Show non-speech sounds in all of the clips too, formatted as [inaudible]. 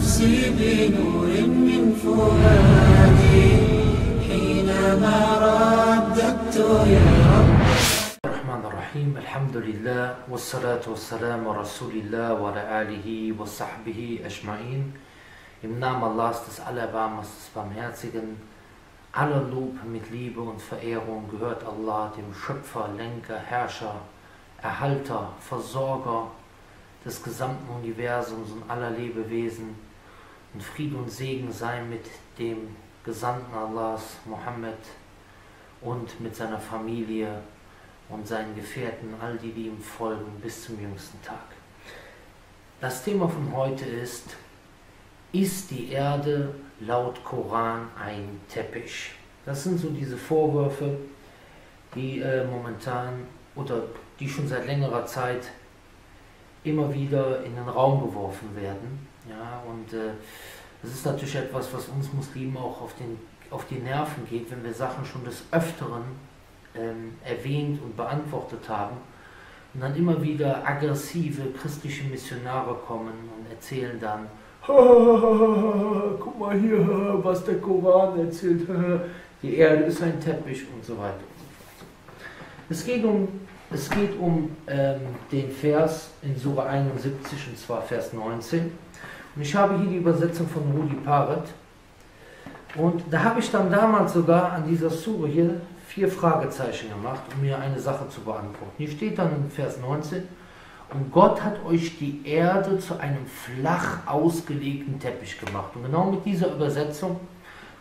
نفسي بنور من فؤادي حينما رددت يا رب الرحمن الرحيم الحمد لله والصلاة والسلام على رسول الله وعلى آله وصحبه أجمعين Im Namen Allahs des Allerbarmers, des Barmherzigen, aller Lob mit Liebe und Verehrung gehört Allah, dem Schöpfer, Lenker, Herrscher, Erhalter, Versorger des gesamten Universums und aller Lebewesen. Und Friede und Segen sei mit dem Gesandten Allahs, Mohammed, und mit seiner Familie und seinen Gefährten, all die, die ihm folgen, bis zum jüngsten Tag. Das Thema von heute ist, ist die Erde laut Koran ein Teppich? Das sind so diese Vorwürfe, die äh, momentan oder die schon seit längerer Zeit immer wieder in den Raum geworfen werden. Ja, und äh, das ist natürlich etwas, was uns Muslimen auch auf, den, auf die Nerven geht, wenn wir Sachen schon des Öfteren ähm, erwähnt und beantwortet haben und dann immer wieder aggressive christliche Missionare kommen und erzählen dann, [laughs] guck mal hier, was der Koran erzählt, [laughs] die Erde ist ein Teppich und so weiter. Es geht um, es geht um ähm, den Vers in Sura 71 und zwar Vers 19. Und ich habe hier die Übersetzung von Rudi Paret. Und da habe ich dann damals sogar an dieser Sura hier vier Fragezeichen gemacht, um mir eine Sache zu beantworten. Hier steht dann in Vers 19, und Gott hat euch die Erde zu einem flach ausgelegten Teppich gemacht. Und genau mit dieser Übersetzung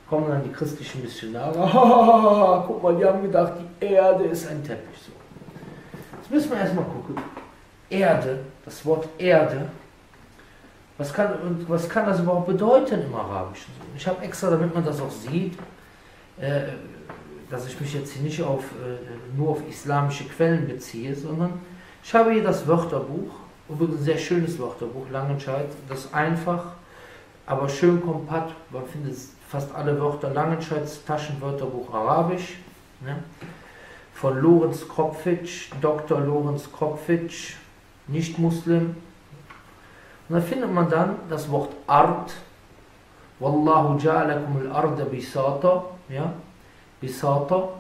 kommen dann die christlichen Missionare. [laughs] Guck mal, die haben gedacht, die Erde ist ein Teppich. So. Müssen wir erstmal gucken. Erde, das Wort Erde, was kann, was kann das überhaupt bedeuten im Arabischen? Ich habe extra, damit man das auch sieht, äh, dass ich mich jetzt hier nicht auf, äh, nur auf islamische Quellen beziehe, sondern ich habe hier das Wörterbuch, übrigens ein sehr schönes Wörterbuch, Langenscheid, das einfach, aber schön kompakt, man findet fast alle Wörter, Langenscheids Taschenwörterbuch Arabisch, ne? Von Lorenz Kropfitsch, Dr. Lorenz Kropfitsch, nicht Muslim. Und da findet man dann das Wort Art, Wallahu ja'alakum al-arda bisata, ja, bisata,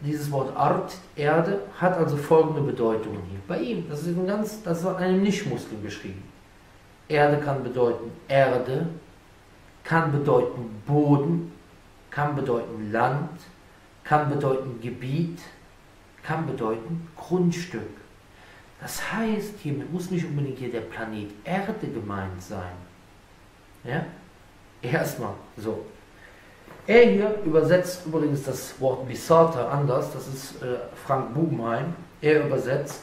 dieses Wort Art, Erde, hat also folgende Bedeutungen hier. Bei ihm, das ist ein ganz, das ist einem Nicht-Muslim geschrieben. Erde kann bedeuten Erde, kann bedeuten Boden, kann bedeuten Land, kann bedeuten Gebiet, kann bedeuten Grundstück. Das heißt, hiermit muss nicht unbedingt hier der Planet Erde gemeint sein. Ja? Erstmal so. Er hier übersetzt übrigens das Wort Bisata anders, das ist äh, Frank Bubenheim. Er übersetzt,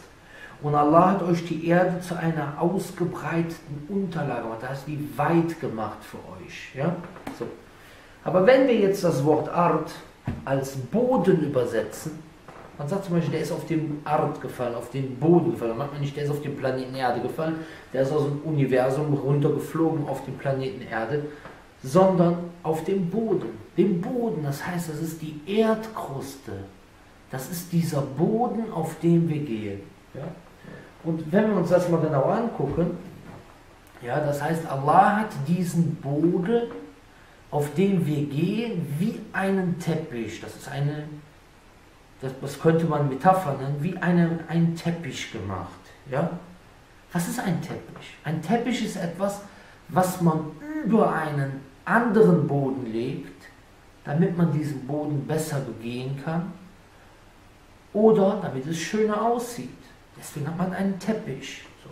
und Allah hat euch die Erde zu einer ausgebreiteten Unterlage gemacht, das heißt, wie weit gemacht für euch. Ja? So. Aber wenn wir jetzt das Wort Art als Boden übersetzen, man sagt zum Beispiel, der ist auf dem Art gefallen, auf den Boden gefallen. Man nicht, der ist auf den Planeten Erde gefallen, der ist aus dem Universum runtergeflogen auf den Planeten Erde, sondern auf dem Boden. Dem Boden, das heißt, das ist die Erdkruste. Das ist dieser Boden, auf dem wir gehen. Ja? Und wenn wir uns das mal genau angucken, ja, das heißt, Allah hat diesen Boden, auf dem wir gehen, wie einen Teppich, das ist eine, das, das könnte man Metapher nennen, wie eine, ein Teppich gemacht. Ja? Was ist ein Teppich? Ein Teppich ist etwas, was man über einen anderen Boden legt, damit man diesen Boden besser begehen kann oder damit es schöner aussieht. Deswegen hat man einen Teppich. So.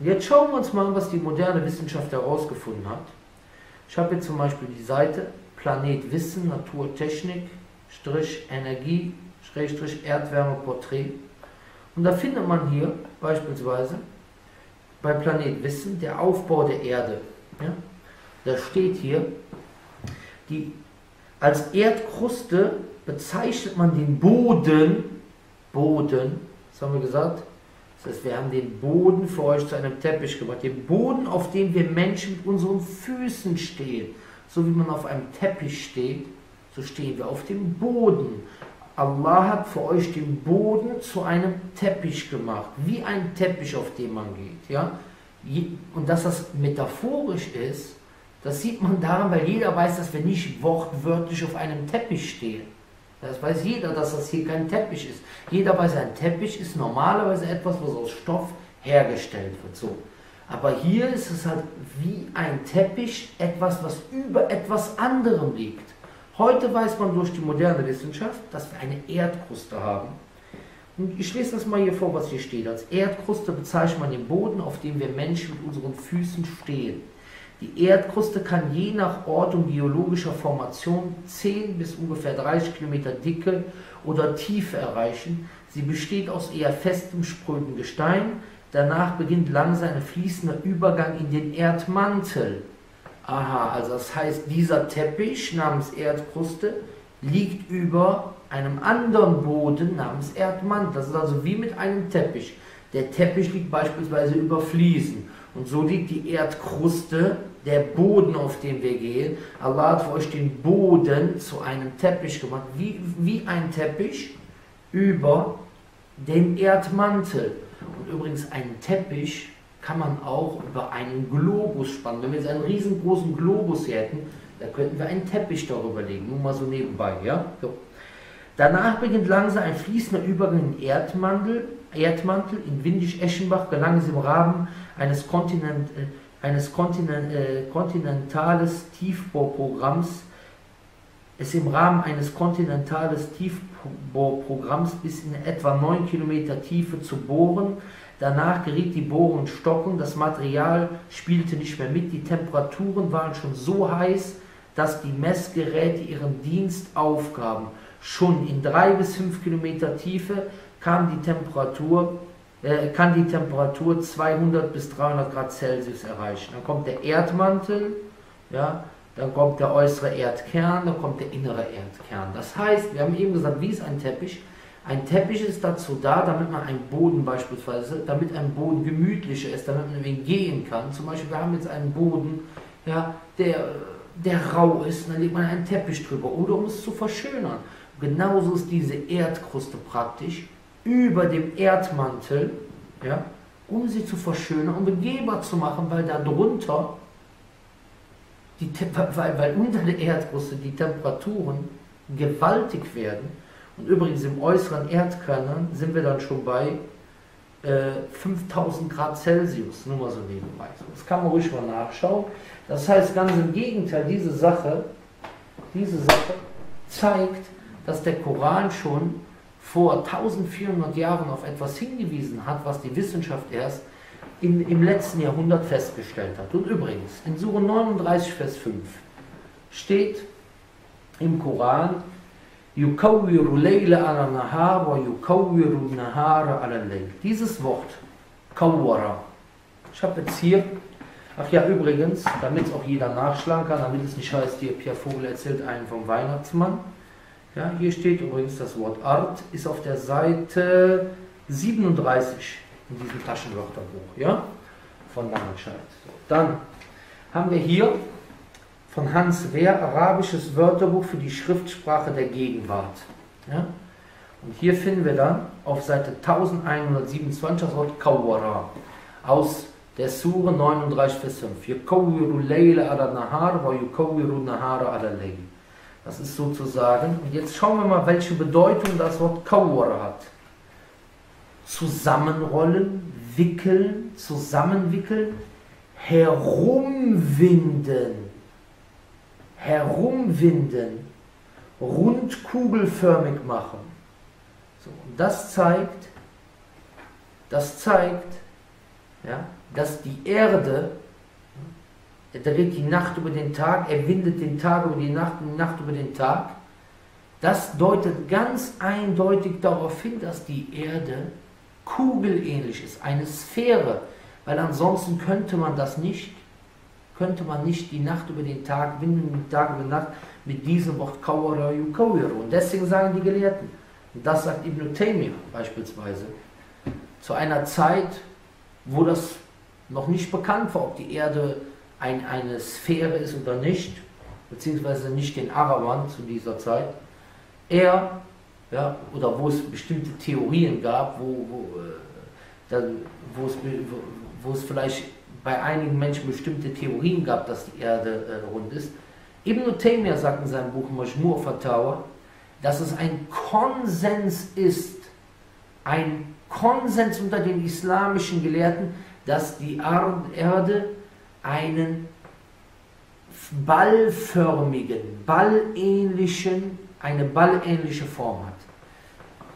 Und jetzt schauen wir uns mal an, was die moderne Wissenschaft herausgefunden hat. Ich habe hier zum Beispiel die Seite Planet Wissen, Naturtechnik, Strich Energie, Schrägstrich Erdwärme, Porträt. Und da findet man hier beispielsweise bei Planet Wissen der Aufbau der Erde. Ja? Da steht hier, die, als Erdkruste bezeichnet man den Boden, Boden, was haben wir gesagt? Das heißt, wir haben den Boden für euch zu einem Teppich gemacht. Den Boden, auf dem wir Menschen mit unseren Füßen stehen. So wie man auf einem Teppich steht, so stehen wir auf dem Boden. Allah hat für euch den Boden zu einem Teppich gemacht. Wie ein Teppich, auf dem man geht. Ja? und dass das metaphorisch ist, das sieht man daran, weil jeder weiß, dass wir nicht wortwörtlich auf einem Teppich stehen. Das weiß jeder, dass das hier kein Teppich ist. Jeder weiß, ein Teppich ist normalerweise etwas, was aus Stoff hergestellt wird. So. Aber hier ist es halt wie ein Teppich, etwas, was über etwas anderem liegt. Heute weiß man durch die moderne Wissenschaft, dass wir eine Erdkruste haben. Und ich lese das mal hier vor, was hier steht. Als Erdkruste bezeichnet man den Boden, auf dem wir Menschen mit unseren Füßen stehen. Die Erdkruste kann je nach Ort und geologischer Formation 10 bis ungefähr 30 Kilometer Dicke oder Tiefe erreichen. Sie besteht aus eher festem, spröden Gestein. Danach beginnt langsam ein fließender Übergang in den Erdmantel. Aha, also das heißt, dieser Teppich namens Erdkruste liegt über einem anderen Boden namens Erdmantel. Das ist also wie mit einem Teppich. Der Teppich liegt beispielsweise über Fliesen. Und so liegt die Erdkruste, der Boden, auf dem wir gehen. Allah hat für euch den Boden zu einem Teppich gemacht, wie, wie ein Teppich über dem Erdmantel. Und übrigens, einen Teppich kann man auch über einen Globus spannen. Wenn wir jetzt einen riesengroßen Globus hätten, da könnten wir einen Teppich darüber legen. Nur mal so nebenbei, ja? So. Danach beginnt langsam ein fließender Übergang in Erdmantel. Erdmantel in Windisch-Eschenbach gelang es im Rahmen eines, Kontinent, äh, eines Kontinent, äh, kontinentales Tiefbauprogramms es im Rahmen eines kontinentales Tiefbohrprogramms bis in etwa 9 Kilometer Tiefe zu bohren. Danach geriet die Bohrung in Stocken, das Material spielte nicht mehr mit, die Temperaturen waren schon so heiß, dass die Messgeräte ihren Dienst aufgaben. Schon in 3 bis 5 Kilometer Tiefe kam die Temperatur, kann die Temperatur 200 bis 300 Grad Celsius erreichen. Dann kommt der Erdmantel, ja, dann kommt der äußere Erdkern, dann kommt der innere Erdkern. Das heißt, wir haben eben gesagt, wie ist ein Teppich? Ein Teppich ist dazu da, damit man einen Boden beispielsweise, damit ein Boden gemütlicher ist, damit man ihn gehen kann. Zum Beispiel, wir haben jetzt einen Boden, ja, der, der rau ist, dann legt man einen Teppich drüber, oder um es zu verschönern. Genauso ist diese Erdkruste praktisch über dem Erdmantel, ja, um sie zu verschönern, um begehbar zu machen, weil darunter die, weil, weil unter der Erdkruste die Temperaturen gewaltig werden. Und übrigens im äußeren Erdkern sind wir dann schon bei äh, 5000 Grad Celsius, nur mal so nebenbei. Das kann man ruhig mal nachschauen. Das heißt ganz im Gegenteil, diese Sache, diese Sache zeigt, dass der Koran schon vor 1400 Jahren auf etwas hingewiesen hat, was die Wissenschaft erst in, im letzten Jahrhundert festgestellt hat. Und übrigens, in Sure 39, Vers 5 steht im Koran, Dieses Wort, Kawwara, ich habe jetzt hier, ach ja übrigens, damit es auch jeder nachschlagen kann, damit es nicht heißt, hier Pierre Vogel erzählt einen vom Weihnachtsmann. Ja, hier steht übrigens das Wort Art, ist auf der Seite 37 in diesem Taschenwörterbuch, ja, von Langenscheid. Dann haben wir hier von Hans Wehr arabisches Wörterbuch für die Schriftsprache der Gegenwart. Ja? Und hier finden wir dann auf Seite 1127 das Wort Kawara aus der Sure 39, Vers 5. Yukawiru layla ala nahar wa yukawiru nahara ala layl. Das ist sozusagen, und jetzt schauen wir mal, welche Bedeutung das Wort Kawara hat zusammenrollen, wickeln, zusammenwickeln, herumwinden, herumwinden, rundkugelförmig machen. So, und das zeigt, das zeigt, ja, dass die Erde, er dreht die Nacht über den Tag, er windet den Tag über die Nacht, die Nacht über den Tag. Das deutet ganz eindeutig darauf hin, dass die Erde kugelähnlich ist, eine Sphäre, weil ansonsten könnte man das nicht, könnte man nicht die Nacht über den Tag, winden den Tag über die Nacht mit diesem Wort Kawarayu Kawiru. Und deswegen sagen die Gelehrten, und das sagt Ibn Taymiyyah beispielsweise, zu einer Zeit, wo das noch nicht bekannt war, ob die Erde ein, eine Sphäre ist oder nicht, beziehungsweise nicht den Arabern zu dieser Zeit, er ja, oder wo es bestimmte Theorien gab, wo, wo, äh, dann, wo, es, wo, wo es vielleicht bei einigen Menschen bestimmte Theorien gab, dass die Erde äh, rund ist. Ibn Taymiyyah sagt in seinem Buch Majmur Fatawa, dass es ein Konsens ist, ein Konsens unter den islamischen Gelehrten, dass die Erde einen ballförmigen, ballähnlichen, eine ballähnliche Form hat.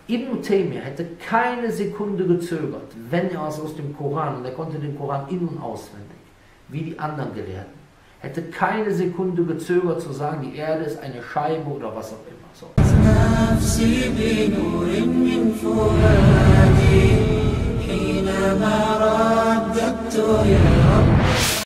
Ibn Taymiyyah hätte keine Sekunde gezögert, wenn er aus dem Koran, und er konnte den Koran in- und auswendig, wie die anderen Gelehrten, hätte keine Sekunde gezögert zu sagen, die Erde ist eine Scheibe oder was auch immer. So.